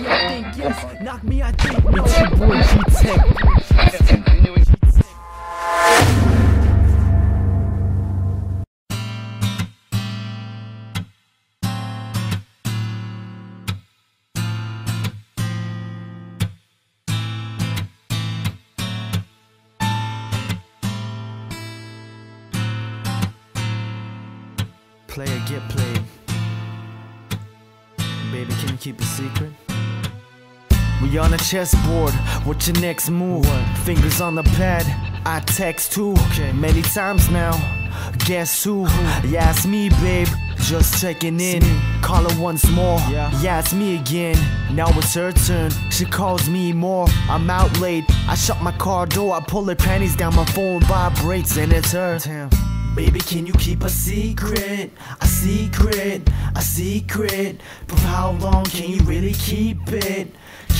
me, I think yes. Knock me, I think no. It's your boy G Tech. Player get played. Baby, can you keep a secret? We on a chessboard. What's your next move? Fingers on the pad. I text too. Many times now. Guess who? Yeah, it's me, babe. Just checking in. Call her once more. Yeah, it's me again. Now it's her turn. She calls me more. I'm out late. I shut my car door. I pull her panties down. My phone vibrates and it's her. Baby, can you keep a secret? A secret, a secret. For how long can you really keep it?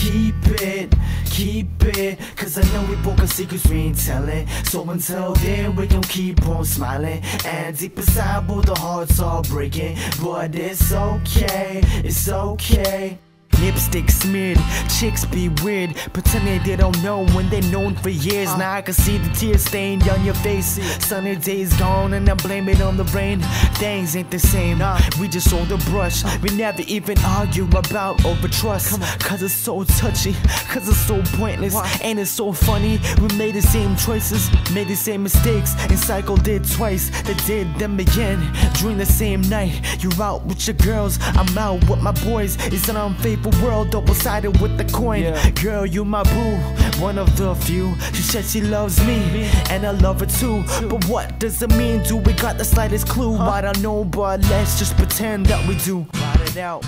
Keep it, keep it. Cause I know we both got secrets we ain't telling. So until then, we gon' keep on smiling. And deep inside, both the hearts are breaking. But it's okay, it's okay. Lipstick smeared, chicks be weird, pretending they don't know when they known for years. Now I can see the tears stained on your face. Sunny days gone, and I blame it on the rain. Things ain't the same. We just hold the brush. We never even argue about over trust. Cause it's so touchy, cause it's so pointless, and it's so funny. We made the same choices, made the same mistakes, and cycled it twice. They did them again during the same night. You're out with your girls, I'm out with my boys. It's an unfaithful world, double sided with the coin. Girl, you my boo, one of the few. She said she loves me, and I love her too. But what does it mean? Do we got the slightest clue? I don't know, but let's just pretend that we do. Ride it out.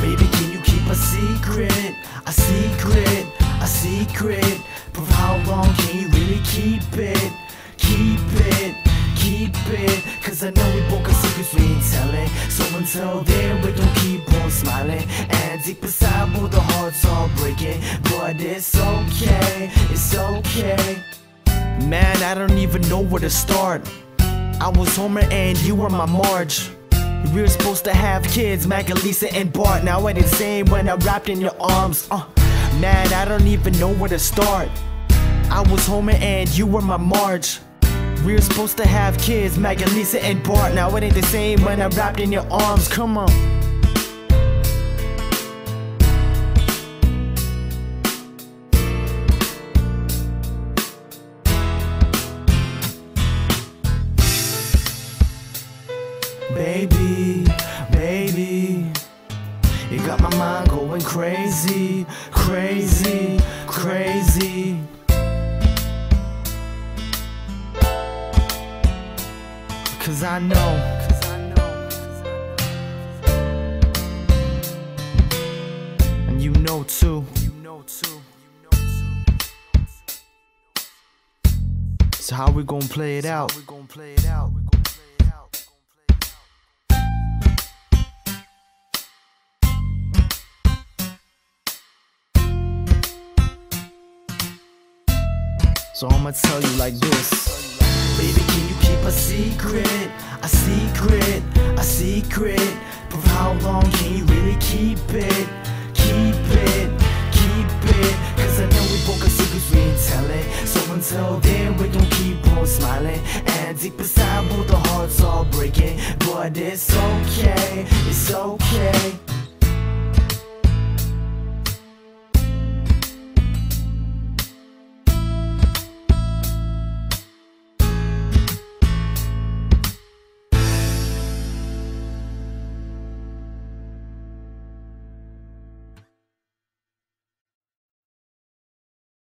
Baby, can you keep a secret? A secret, a secret. For how long can you really keep it? I know we both got secrets we ain't telling. So until then, we gon' keep on smiling. And deep inside, both the hearts are breaking. But it's okay, it's okay. Man, I don't even know where to start. I was Homer and you were my Marge. We were supposed to have kids, Maggie Lisa and Bart. Now it the same when I'm wrapped in your arms. Uh, man, I don't even know where to start. I was Homer and you were my Marge. We were supposed to have kids, Maggie Lisa and Bart. Now it ain't the same when I'm wrapped in your arms. Come on. Baby, baby, you got my mind going crazy, crazy, crazy. Cause I know, and you know too. So how we gonna play it out? We gonna play it out. So I'ma tell you like this. Baby, a secret? A secret, a secret. For how long can you really keep it? Keep it, keep it. Cause I know we both got secrets we ain't telling. So until then, we gon' keep on smiling. And deep inside, both the hearts are breaking. But it's okay, it's okay.